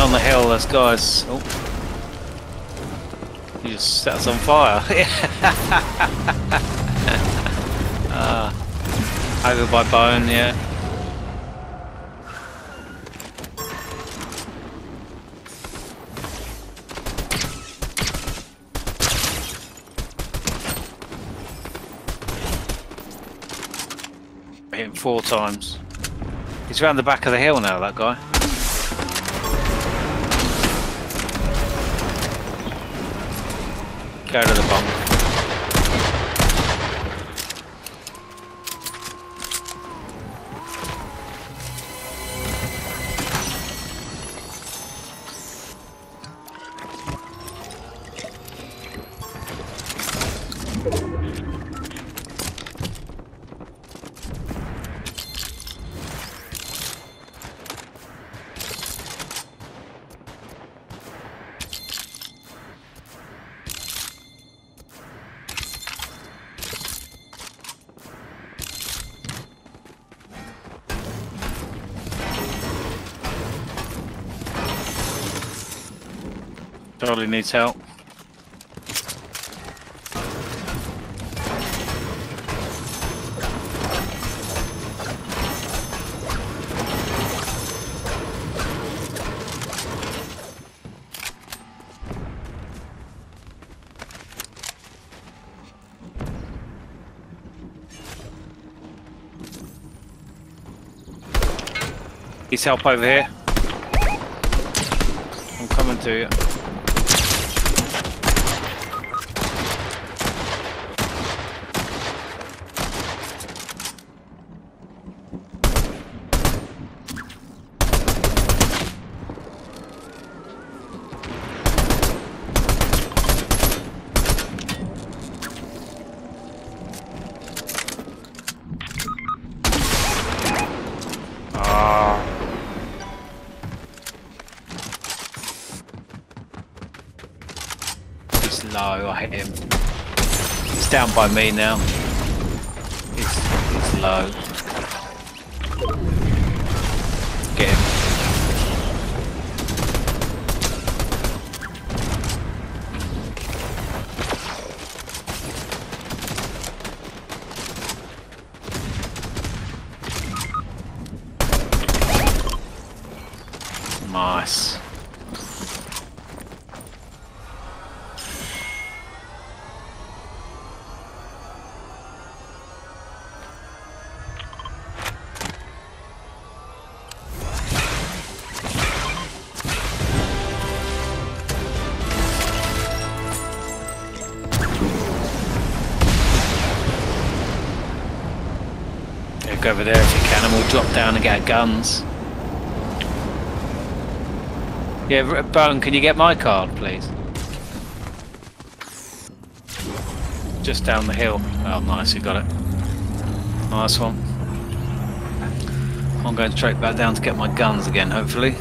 On the hill, there's guys. Oh. He just set us on fire. uh, over by bone, yeah. Hit him four times. He's around the back of the hill now, that guy. Go of the bomb. Charlie needs help. He's help over here. I'm coming to you. I hit him. He's down by me now. He's, he's low. Get him. Nice. Go over there if you can and we'll drop down and get guns. Yeah, Bone, can you get my card, please? Just down the hill. Oh, nice, you got it. Nice one. I'm going straight back down to get my guns again, hopefully.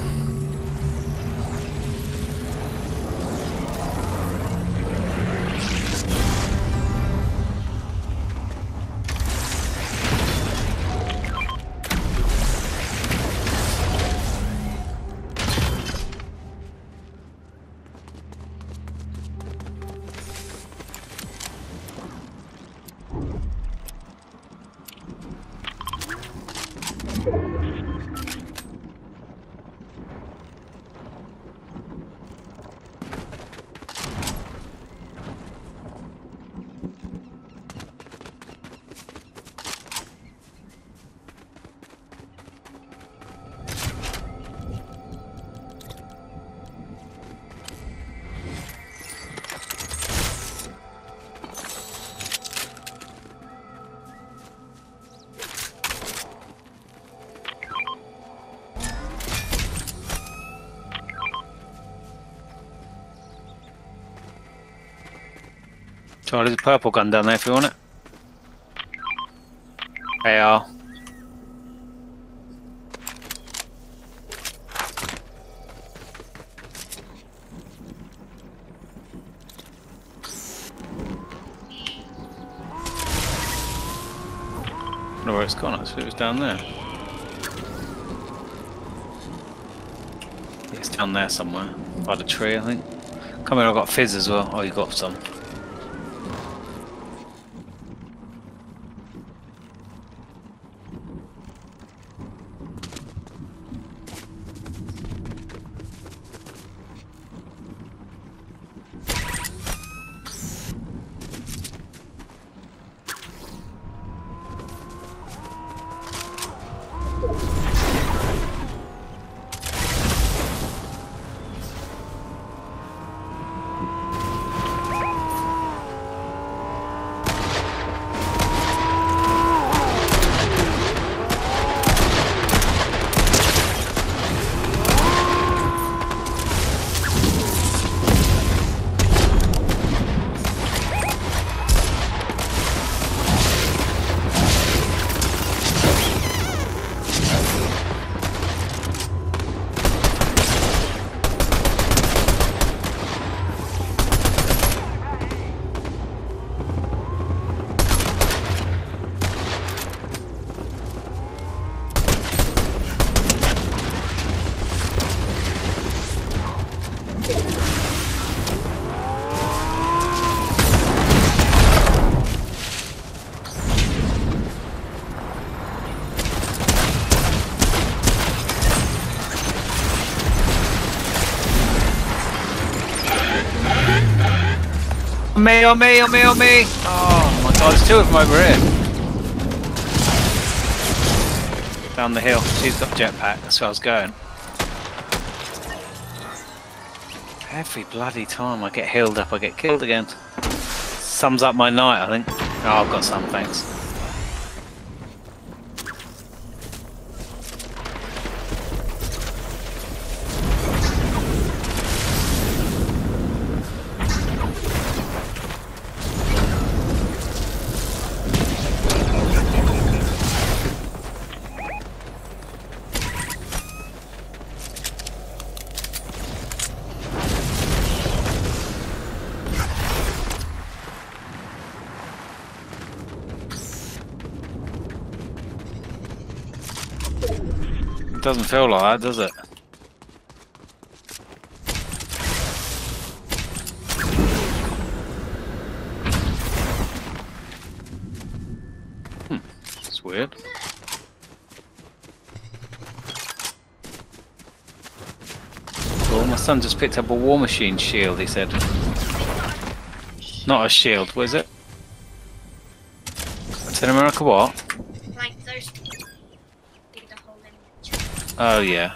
Charlie, there's a purple gun down there if you want it. AR. know where it's gone actually, it was down there. It's down there somewhere. By the tree, I think. Come here, I've got fizz as well. Oh, you got some. Me, oh me, oh me, oh me! Oh my god, there's two of them over here. Down the hill. She's got jetpack, that's where I was going. Every bloody time I get healed up, I get killed again. Sums up my night, I think. Oh, I've got some, thanks. Doesn't feel like that, does it? Hmm, it's weird. Well, my son just picked up a war machine shield, he said. Not a shield, was it? Captain America what? Like those dig the hole in. Oh yeah.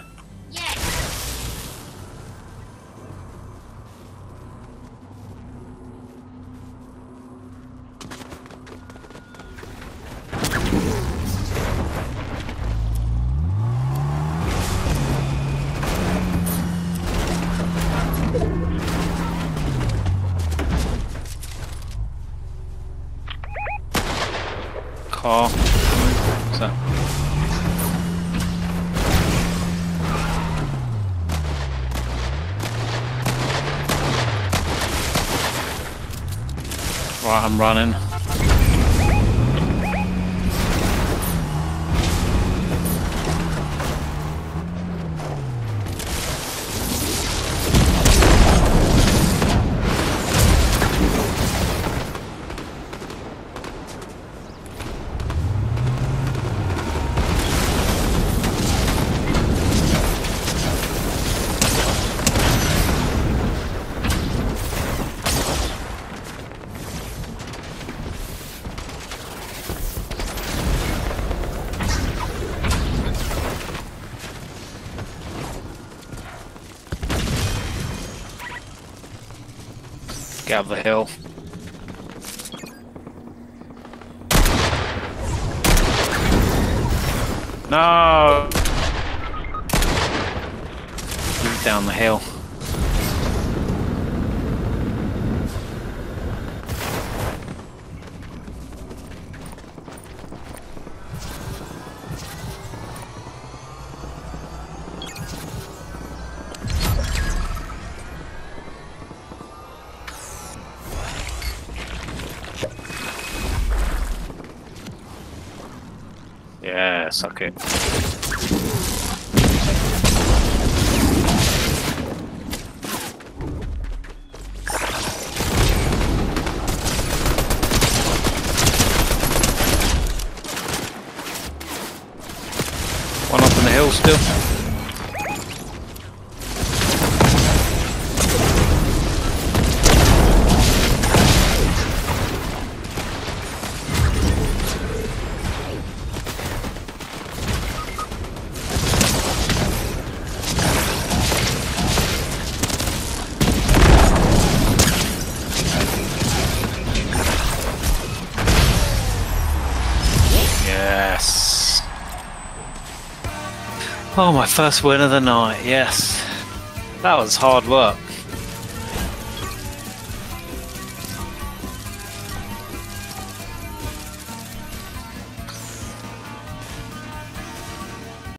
Car. What's Right, I'm running. Get up the hill. No! Down the hill. Yeah, suck it. One up in the hill still. Yes. Oh, my first win of the night. Yes. That was hard work.